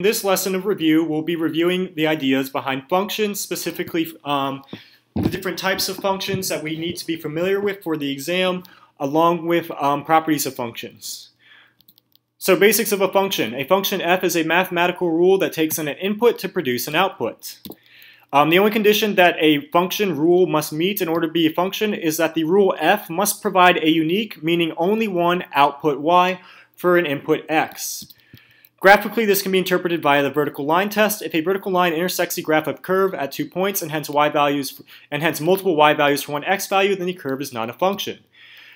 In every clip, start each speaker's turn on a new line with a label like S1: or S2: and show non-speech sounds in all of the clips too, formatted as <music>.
S1: In this lesson of review, we'll be reviewing the ideas behind functions, specifically um, the different types of functions that we need to be familiar with for the exam, along with um, properties of functions. So basics of a function. A function f is a mathematical rule that takes in an input to produce an output. Um, the only condition that a function rule must meet in order to be a function is that the rule f must provide a unique, meaning only one, output y for an input x. Graphically, this can be interpreted via the vertical line test. If a vertical line intersects the graph of curve at two points and hence y values and hence multiple y values for one x value, then the curve is not a function.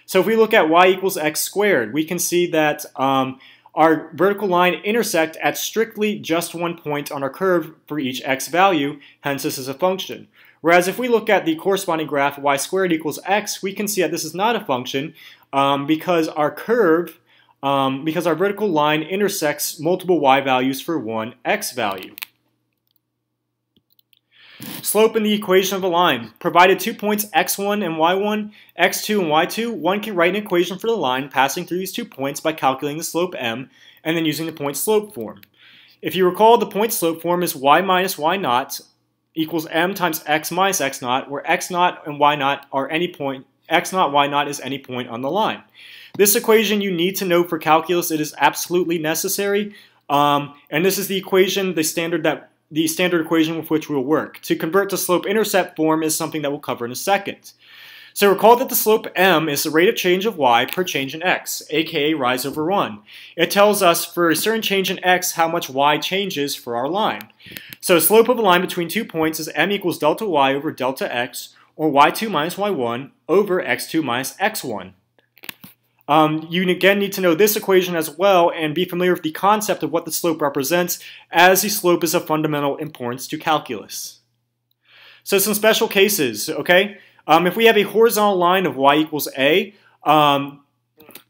S1: So if we look at y equals x squared, we can see that um, our vertical line intersect at strictly just one point on our curve for each x value, hence this is a function. Whereas if we look at the corresponding graph y squared equals x, we can see that this is not a function um, because our curve um, because our vertical line intersects multiple y values for one x value. Slope in the equation of a line. Provided two points x1 and y1, x2 and y2, one can write an equation for the line passing through these two points by calculating the slope m and then using the point slope form. If you recall, the point slope form is y minus y naught equals m times x minus x naught, where x naught and y naught are any point, x naught, y naught is any point on the line. This equation you need to know for calculus. It is absolutely necessary. Um, and this is the equation, the standard that the standard equation with which we'll work. To convert to slope-intercept form is something that we'll cover in a second. So recall that the slope m is the rate of change of y per change in x, aka rise over run. It tells us for a certain change in x how much y changes for our line. So slope of a line between two points is m equals delta y over delta x, or y2 minus y1 over x2 minus x1. Um, you again need to know this equation as well and be familiar with the concept of what the slope represents as the slope is of fundamental importance to calculus. So some special cases, okay? Um, if we have a horizontal line of y equals a, um,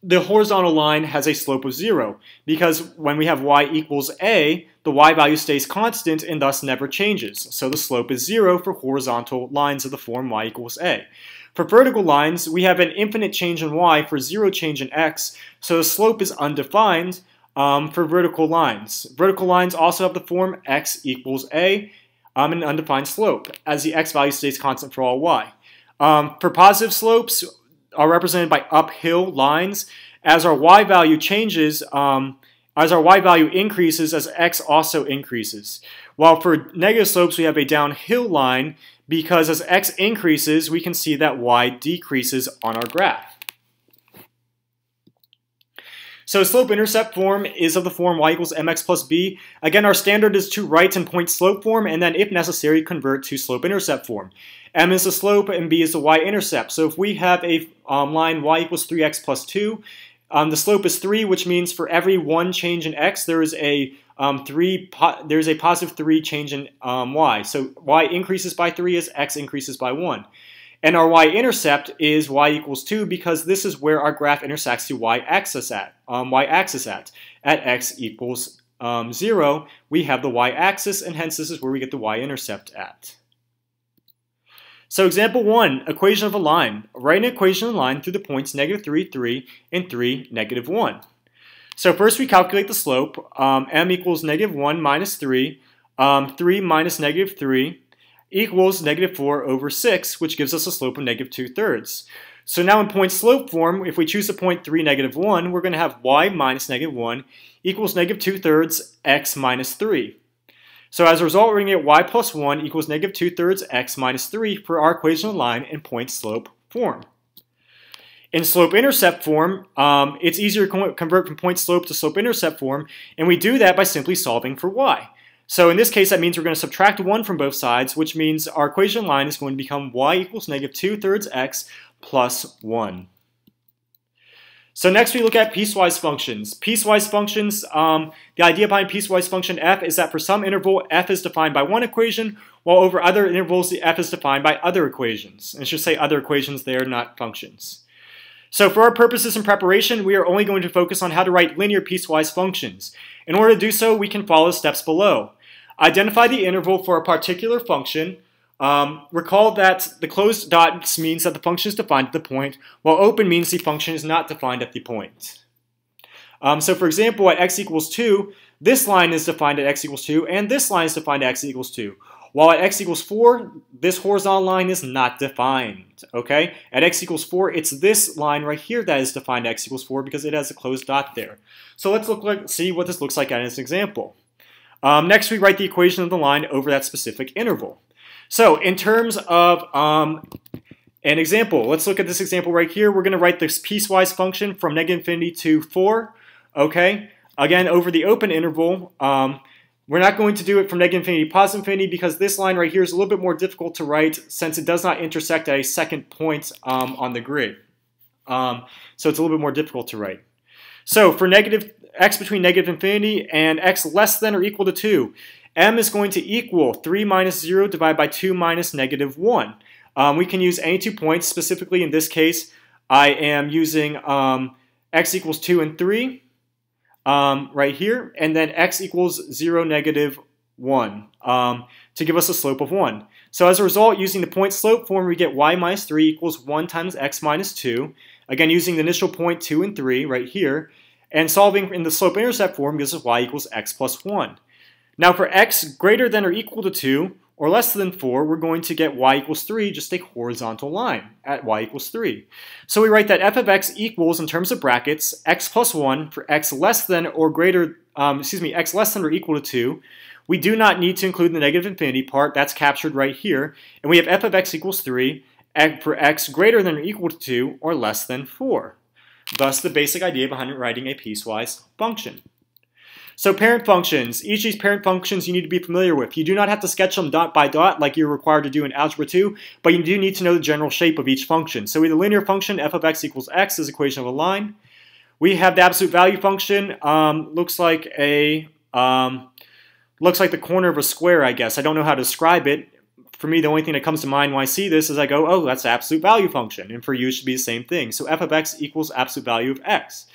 S1: the horizontal line has a slope of zero because when we have y equals a, the y value stays constant and thus never changes. So the slope is zero for horizontal lines of the form y equals a. For vertical lines, we have an infinite change in y for zero change in x, so the slope is undefined um, for vertical lines. Vertical lines also have the form x equals a, um, an undefined slope, as the x value stays constant for all y. Um, for positive slopes are represented by uphill lines. As our y value changes, um, as our y value increases, as x also increases. While for negative slopes, we have a downhill line because as x increases, we can see that y decreases on our graph. So slope-intercept form is of the form y equals mx plus b. Again, our standard is to write in point slope form and then, if necessary, convert to slope-intercept form. M is the slope and b is the y-intercept. So if we have a um, line y equals 3x plus 2, um, the slope is 3, which means for every one change in x, there is a um, three there's a positive 3 change in um, y. So y increases by 3 as x increases by 1. And our y-intercept is y equals 2 because this is where our graph intersects the y-axis at. Um, y-axis at. At x equals um, 0, we have the y-axis, and hence this is where we get the y-intercept at. So example 1, equation of a line. Write an equation of a line through the points negative 3, 3, and 3, negative 1. So first we calculate the slope. Um, m equals negative 1 minus 3. Um, 3 minus negative 3 equals negative 4 over 6, which gives us a slope of negative 2 thirds. So now in point slope form, if we choose the point 3, negative 1, we're going to have y minus negative 1 equals negative 2 thirds x minus 3. So as a result, we're going to get y plus 1 equals negative 2 thirds x minus 3 for our equation of line in point slope form. In slope-intercept form, um, it's easier to convert from point slope to slope-intercept form, and we do that by simply solving for y. So in this case, that means we're going to subtract 1 from both sides, which means our equation line is going to become y equals negative 2 thirds x plus 1. So next we look at piecewise functions. Piecewise functions, um, the idea behind piecewise function f is that for some interval, f is defined by one equation, while over other intervals, the f is defined by other equations. And it should say other equations there, not functions. So for our purposes in preparation, we are only going to focus on how to write linear piecewise functions. In order to do so, we can follow steps below. Identify the interval for a particular function. Um, recall that the closed dot means that the function is defined at the point, while open means the function is not defined at the point. Um, so for example, at x equals 2, this line is defined at x equals 2, and this line is defined at x equals 2. While at x equals 4, this horizontal line is not defined, okay? At x equals 4, it's this line right here that is defined at x equals 4 because it has a closed dot there. So let's look like, see what this looks like as an example. Um, next, we write the equation of the line over that specific interval. So in terms of um, an example, let's look at this example right here. We're going to write this piecewise function from negative infinity to 4, okay? Again, over the open interval, um, we're not going to do it from negative infinity to positive infinity because this line right here is a little bit more difficult to write since it does not intersect at a second point um, on the grid. Um, so it's a little bit more difficult to write. So for negative x between negative infinity and x less than or equal to 2, m is going to equal 3 minus 0 divided by 2 minus negative 1. Um, we can use any two points. Specifically in this case, I am using um, x equals 2 and 3 um, right here, and then x equals 0, negative 1 um, to give us a slope of 1. So as a result, using the point slope form, we get y minus 3 equals 1 times x minus 2. Again, using the initial point 2 and 3 right here. And solving in the slope-intercept form gives us y equals x plus 1. Now for x greater than or equal to 2, or less than 4, we're going to get y equals 3, just a horizontal line at y equals 3. So we write that f of x equals, in terms of brackets, x plus 1 for x less than or greater, um, excuse me, x less than or equal to 2. We do not need to include the negative infinity part, that's captured right here. And we have f of x equals 3 for x greater than or equal to 2 or less than 4. Thus the basic idea behind writing a piecewise function. So parent functions, each of these parent functions you need to be familiar with. You do not have to sketch them dot by dot like you're required to do in Algebra 2, but you do need to know the general shape of each function. So we have the linear function f of x equals x is equation of a line. We have the absolute value function, um, looks like a um, looks like the corner of a square, I guess. I don't know how to describe it. For me, the only thing that comes to mind when I see this is I go, oh, that's the absolute value function. And for you, it should be the same thing. So f of x equals absolute value of x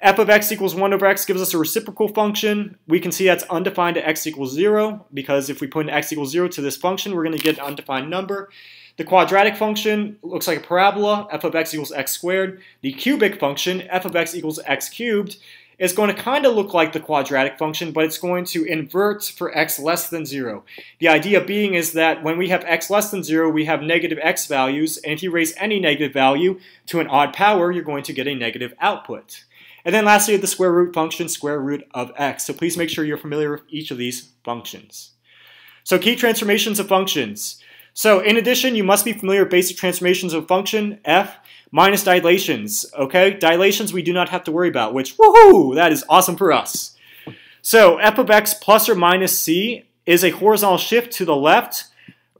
S1: f of x equals 1 over x gives us a reciprocal function. We can see that's undefined at x equals 0 because if we put an x equals 0 to this function, we're going to get an undefined number. The quadratic function looks like a parabola, f of x equals x squared. The cubic function, f of x equals x cubed, is going to kind of look like the quadratic function, but it's going to invert for x less than 0. The idea being is that when we have x less than 0, we have negative x values, and if you raise any negative value to an odd power, you're going to get a negative output. And then lastly, the square root function, square root of x. So please make sure you're familiar with each of these functions. So key transformations of functions. So in addition, you must be familiar with basic transformations of function, f, minus dilations, okay? Dilations we do not have to worry about, which, woohoo, that is awesome for us. So f of x plus or minus c is a horizontal shift to the left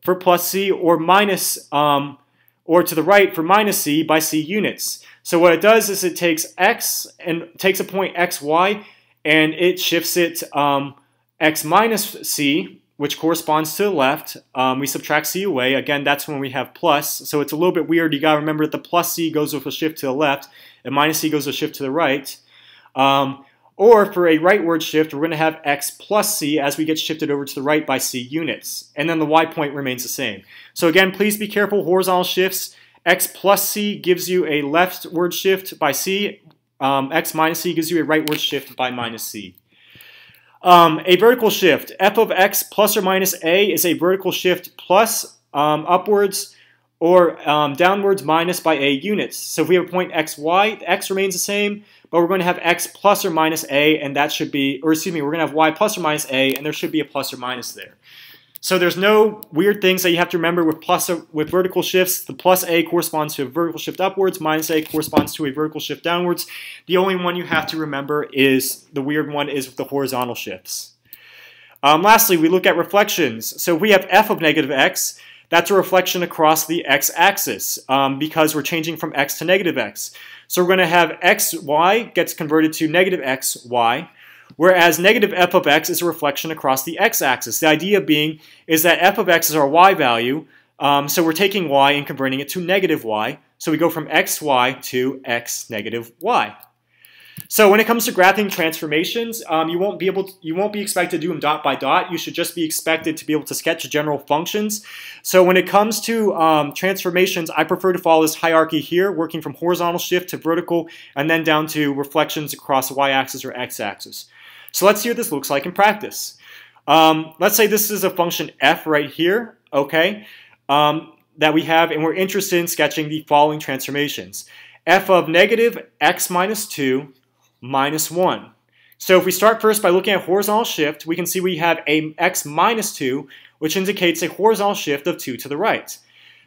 S1: for plus c or minus, um, or to the right for minus c by c units. So what it does is it takes x and takes a point xy and it shifts it um, x minus c, which corresponds to the left. Um, we subtract c away. Again, that's when we have plus. So it's a little bit weird. You got to remember that the plus c goes with a shift to the left and minus c goes with a shift to the right. Um, or for a rightward shift, we're going to have x plus c as we get shifted over to the right by c units. And then the y point remains the same. So again, please be careful. Horizontal shifts x plus c gives you a leftward shift by c. Um, x minus c gives you a rightward shift by minus c. Um, a vertical shift, f of x plus or minus a is a vertical shift plus um, upwards or um, downwards minus by a units. So if we have a point x, y, x remains the same, but we're going to have x plus or minus a, and that should be, or excuse me, we're going to have y plus or minus a, and there should be a plus or minus there. So there's no weird things that you have to remember with plus with vertical shifts. The plus A corresponds to a vertical shift upwards, minus A corresponds to a vertical shift downwards. The only one you have to remember is the weird one is with the horizontal shifts. Um, lastly, we look at reflections. So we have f of negative x. That's a reflection across the x-axis um, because we're changing from x to negative x. So we're going to have xy gets converted to negative xy whereas negative f of x is a reflection across the x-axis. The idea being is that f of x is our y value, um, so we're taking y and converting it to negative y. So we go from xy to x negative y. So when it comes to graphing transformations, um, you won't be able to, you won't be expected to do them dot by dot. You should just be expected to be able to sketch general functions. So when it comes to um, transformations, I prefer to follow this hierarchy here, working from horizontal shift to vertical, and then down to reflections across the y-axis or x-axis. So let's see what this looks like in practice. Um, let's say this is a function f right here, okay, um, that we have, and we're interested in sketching the following transformations. f of negative x minus 2 minus 1. So if we start first by looking at horizontal shift, we can see we have a x minus 2, which indicates a horizontal shift of 2 to the right.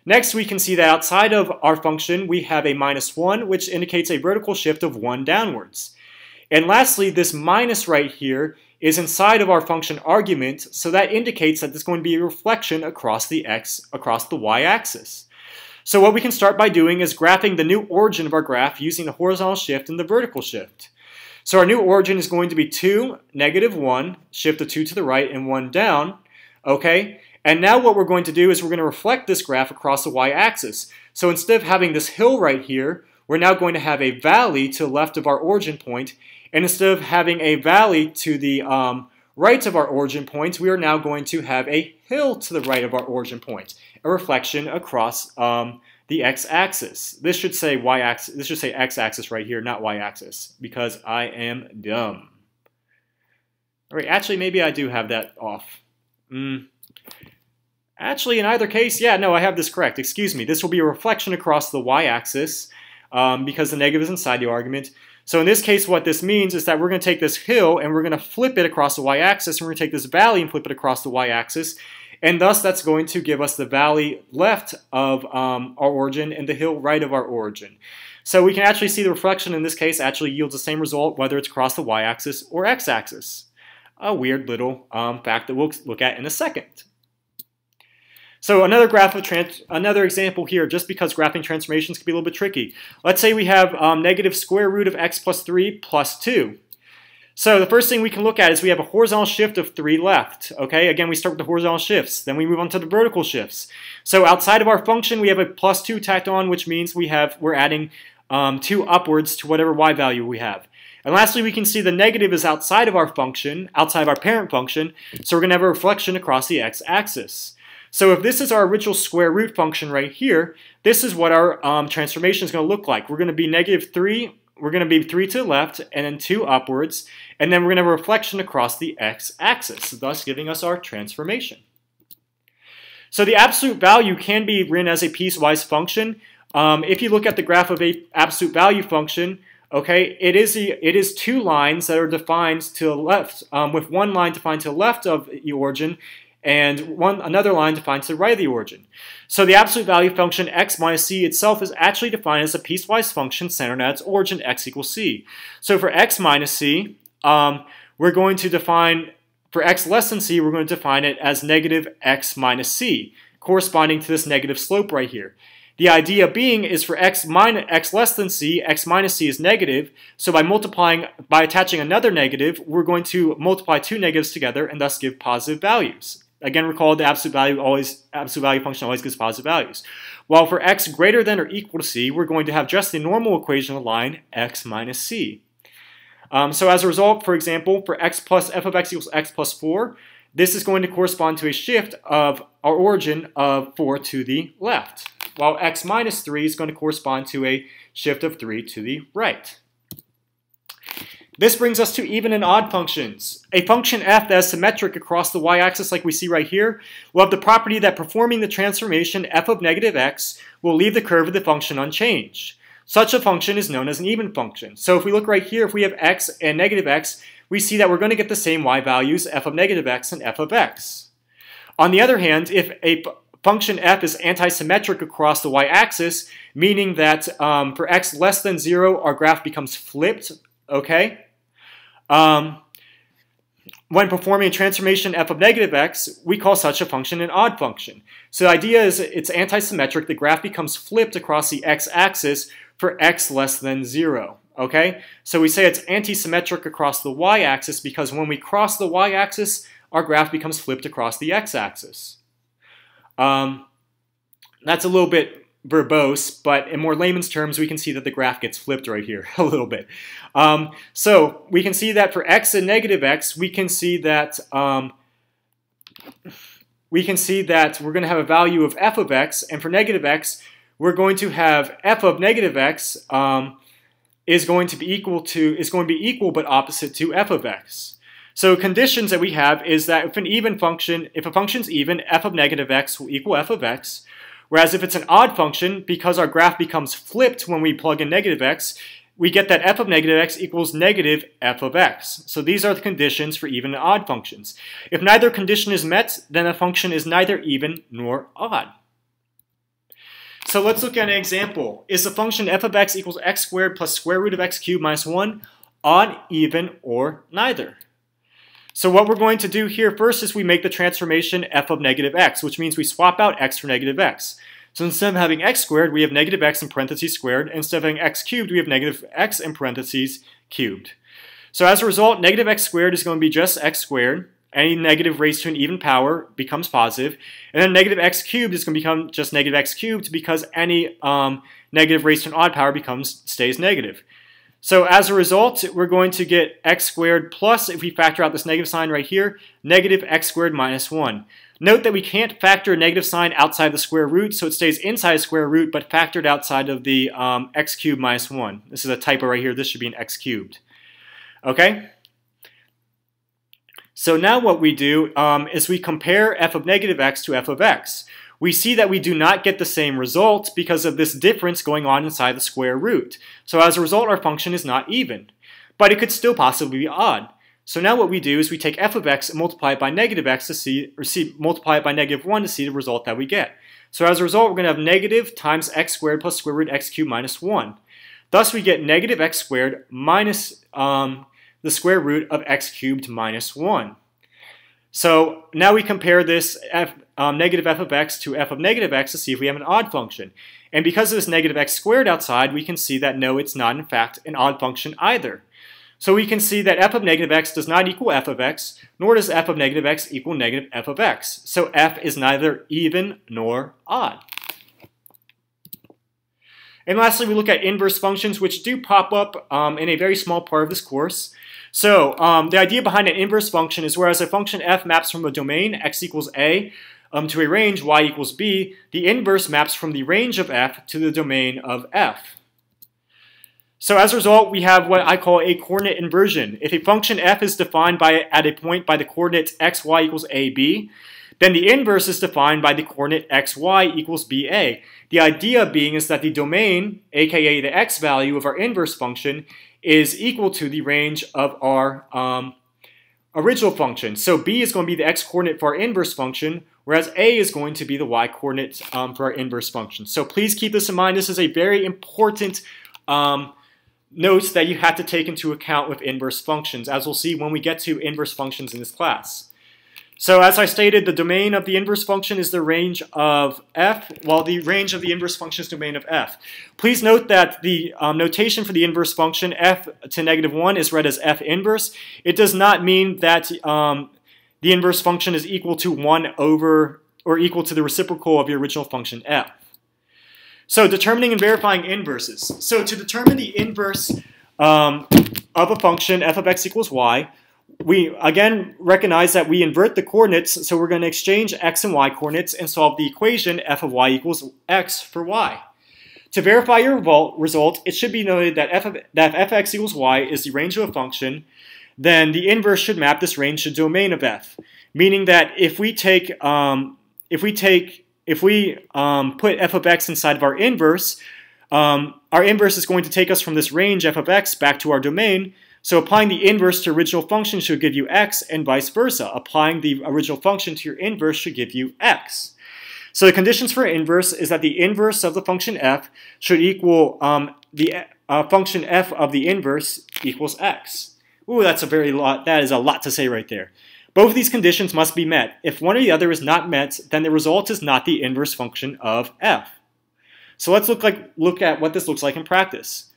S1: Next, we can see that outside of our function, we have a minus 1, which indicates a vertical shift of 1 downwards. And lastly, this minus right here is inside of our function argument, so that indicates that there's going to be a reflection across the x, across the y-axis. So what we can start by doing is graphing the new origin of our graph using the horizontal shift and the vertical shift. So our new origin is going to be 2, negative 1, shift the 2 to the right and 1 down, okay? And now what we're going to do is we're going to reflect this graph across the y-axis. So instead of having this hill right here, we're now going to have a valley to the left of our origin point, and instead of having a valley to the um, right of our origin point, we are now going to have a hill to the right of our origin point, a reflection across um, the x-axis. This should say y-axis. This should say x-axis right here, not y-axis, because I am dumb. All right, actually, maybe I do have that off. Mm. Actually, in either case, yeah, no, I have this correct. Excuse me. This will be a reflection across the y-axis um, because the negative is inside the argument. So in this case, what this means is that we're going to take this hill and we're going to flip it across the y-axis, and we're going to take this valley and flip it across the y-axis, and thus that's going to give us the valley left of um, our origin and the hill right of our origin. So we can actually see the reflection in this case actually yields the same result whether it's across the y-axis or x-axis. A weird little um, fact that we'll look at in a second. So another graph of trans another example here, just because graphing transformations can be a little bit tricky. Let's say we have um, negative square root of x plus 3 plus 2. So the first thing we can look at is we have a horizontal shift of 3 left. Okay, again, we start with the horizontal shifts. Then we move on to the vertical shifts. So outside of our function, we have a plus 2 tacked on, which means we have we're adding um, 2 upwards to whatever y value we have. And lastly, we can see the negative is outside of our function, outside of our parent function, so we're going to have a reflection across the x-axis. So if this is our original square root function right here, this is what our um, transformation is going to look like. We're going to be negative 3, we're going to be 3 to the left, and then 2 upwards, and then we're going to have a reflection across the x-axis, thus giving us our transformation. So the absolute value can be written as a piecewise function. Um, if you look at the graph of a absolute value function, okay, it is, a, it is two lines that are defined to the left, um, with one line defined to the left of the origin, and one another line defines the right of the origin. So the absolute value function x minus c itself is actually defined as a piecewise function centered at its origin x equals c. So for x minus c, um, we're going to define, for x less than c, we're going to define it as negative x minus c, corresponding to this negative slope right here. The idea being is for x minus x less than c, x minus c is negative. So by multiplying, by attaching another negative, we're going to multiply two negatives together and thus give positive values. Again, recall the absolute value always absolute value function always gives positive values. While for x greater than or equal to c, we're going to have just the normal equation of the line x minus c. Um, so as a result, for example, for x plus f of x equals x plus 4, this is going to correspond to a shift of our origin of 4 to the left, while x minus 3 is going to correspond to a shift of 3 to the right. This brings us to even and odd functions. A function f that is symmetric across the y-axis like we see right here will have the property that performing the transformation f of negative x will leave the curve of the function unchanged. Such a function is known as an even function. So if we look right here, if we have x and negative x, we see that we're going to get the same y values, f of negative x and f of x. On the other hand, if a function f is anti-symmetric across the y-axis, meaning that um, for x less than 0, our graph becomes flipped, okay? Um, when performing a transformation f of negative x, we call such a function an odd function. So the idea is it's anti-symmetric. The graph becomes flipped across the x-axis for x less than 0. Okay? So we say it's anti-symmetric across the y-axis because when we cross the y-axis, our graph becomes flipped across the x-axis. Um, that's a little bit verbose, but in more layman's terms, we can see that the graph gets flipped right here <laughs> a little bit. Um, so we can see that for x and negative x, we can see that um, we can see that we're going to have a value of f of x, and for negative x, we're going to have f of negative x um, is going to be equal to is going to be equal but opposite to f of x. So conditions that we have is that if an even function, if a function is even, f of negative x will equal f of x, whereas if it's an odd function, because our graph becomes flipped when we plug in negative x, we get that f of negative x equals negative f of x. So these are the conditions for even and odd functions. If neither condition is met, then a function is neither even nor odd. So let's look at an example. Is the function f of x equals x squared plus square root of x cubed minus 1 odd, even, or neither? So what we're going to do here first is we make the transformation f of negative x, which means we swap out x for negative x. So instead of having x squared, we have negative x in parentheses squared. Instead of having x cubed, we have negative x in parentheses cubed. So as a result, negative x squared is going to be just x squared. Any negative raised to an even power becomes positive. And then negative x cubed is going to become just negative x cubed because any um, negative raised to an odd power becomes stays negative. So as a result, we're going to get x squared plus, if we factor out this negative sign right here, negative x squared minus 1. Note that we can't factor a negative sign outside the square root, so it stays inside square root, but factored outside of the um, x cubed minus 1. This is a typo right here. This should be an x cubed. Okay? So now what we do um, is we compare f of negative x to f of x. We see that we do not get the same result because of this difference going on inside the square root. So as a result, our function is not even. But it could still possibly be odd. So now what we do is we take f of x and multiply it by negative x to see, or see, multiply it by negative 1 to see the result that we get. So as a result, we're going to have negative times x squared plus square root x cubed minus 1. Thus, we get negative x squared minus um, the square root of x cubed minus 1. So now we compare this f, um, negative f of x to f of negative x to see if we have an odd function. And because of this negative x squared outside, we can see that no, it's not in fact an odd function either. So we can see that f of negative x does not equal f of x, nor does f of negative x equal negative f of x. So f is neither even nor odd. And lastly, we look at inverse functions, which do pop up um, in a very small part of this course. So um, the idea behind an inverse function is whereas a function f maps from a domain x equals a um, to a range y equals b, the inverse maps from the range of f to the domain of f. So as a result, we have what I call a coordinate inversion. If a function f is defined by at a point by the coordinates x, y equals a, b, then the inverse is defined by the coordinate x, y equals ba. The idea being is that the domain, aka the x value of our inverse function, is equal to the range of our um, original function. So b is going to be the x-coordinate for our inverse function, whereas a is going to be the y-coordinate um, for our inverse function. So please keep this in mind. This is a very important um, notes that you have to take into account with inverse functions, as we'll see when we get to inverse functions in this class. So as I stated, the domain of the inverse function is the range of f, while the range of the inverse function is the domain of f. Please note that the um, notation for the inverse function, f to negative 1, is read as f inverse. It does not mean that um, the inverse function is equal to 1 over, or equal to the reciprocal of your original function f. So determining and verifying inverses. So to determine the inverse um, of a function f of x equals y, we again recognize that we invert the coordinates, so we're going to exchange x and y coordinates and solve the equation f of y equals x for y. To verify your result, it should be noted that f of, that fx equals y is the range of a function, then the inverse should map this range to domain of f, meaning that if we take um, if we take if we um, put f of x inside of our inverse, um, our inverse is going to take us from this range f of x back to our domain. So applying the inverse to original function should give you x and vice versa. Applying the original function to your inverse should give you x. So the conditions for inverse is that the inverse of the function f should equal um, the uh, function f of the inverse equals x. Ooh, that's a very lot. That is a lot to say right there. Both of these conditions must be met. If one or the other is not met, then the result is not the inverse function of f. So let's look, like, look at what this looks like in practice.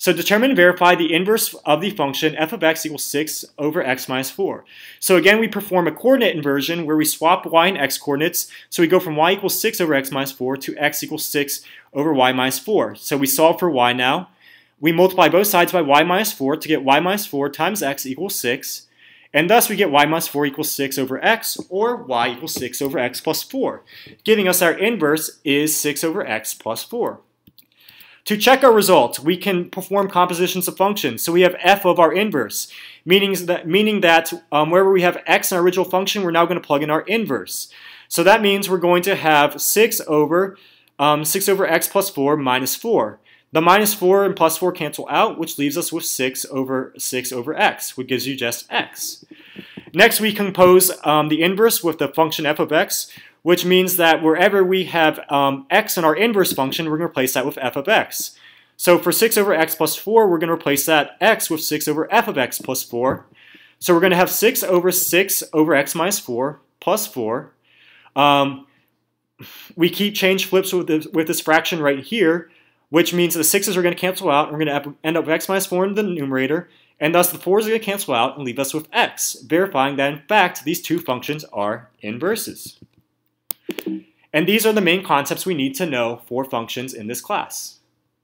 S1: So determine and verify the inverse of the function f of x equals 6 over x minus 4. So again, we perform a coordinate inversion where we swap y and x coordinates. So we go from y equals 6 over x minus 4 to x equals 6 over y minus 4. So we solve for y now. We multiply both sides by y minus 4 to get y minus 4 times x equals 6. And thus we get y minus 4 equals 6 over x, or y equals 6 over x plus 4, giving us our inverse is 6 over x plus 4. To check our result, we can perform compositions of functions. So we have f of our inverse, meaning that, meaning that um, wherever we have x in our original function, we're now going to plug in our inverse. So that means we're going to have 6 over um, 6 over x plus 4 minus 4. The minus 4 and plus 4 cancel out, which leaves us with 6 over 6 over x, which gives you just x. Next, we compose um, the inverse with the function f of x, which means that wherever we have um, x in our inverse function, we're going to replace that with f of x. So for 6 over x plus 4, we're going to replace that x with 6 over f of x plus 4. So we're going to have 6 over 6 over x minus 4 plus 4. Um, we keep change flips with this, with this fraction right here, which means the 6's are going to cancel out, and we're going to end up with x minus 4 in the numerator, and thus the 4's are going to cancel out and leave us with x, verifying that in fact these two functions are inverses. And these are the main concepts we need to know for functions in this class.